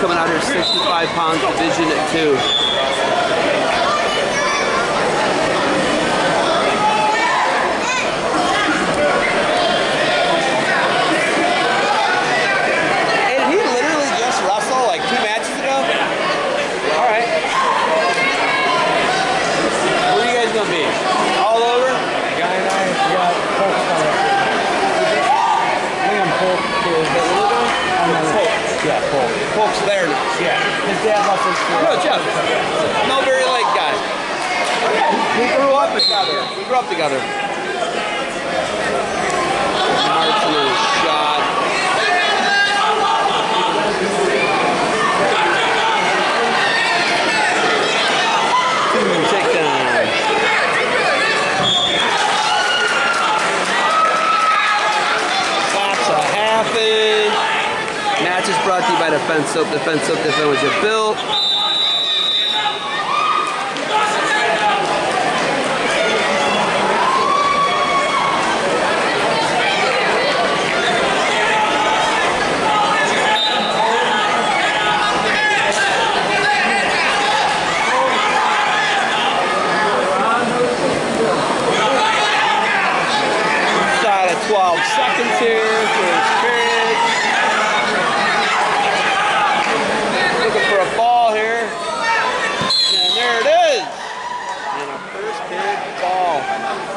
coming out here, 65 pounds, division at two. Hey, did he literally just wrestle like two matches ago? All right. Where are you guys gonna be? All over? Guy and I got Polk coming up here. Liam Polk is that what we're doing? I'm on Polk. Yeah, Polk. Folks there now. Yeah. His dad wrestles for No, Jeff. Millbury Lake guy. We grew up together. We grew up together. Marching in a shot. Takedown. Lots of happen. Brought to you by Defense Soap. Defense Soap, defend what you built. Inside 12 seconds here. First big ball.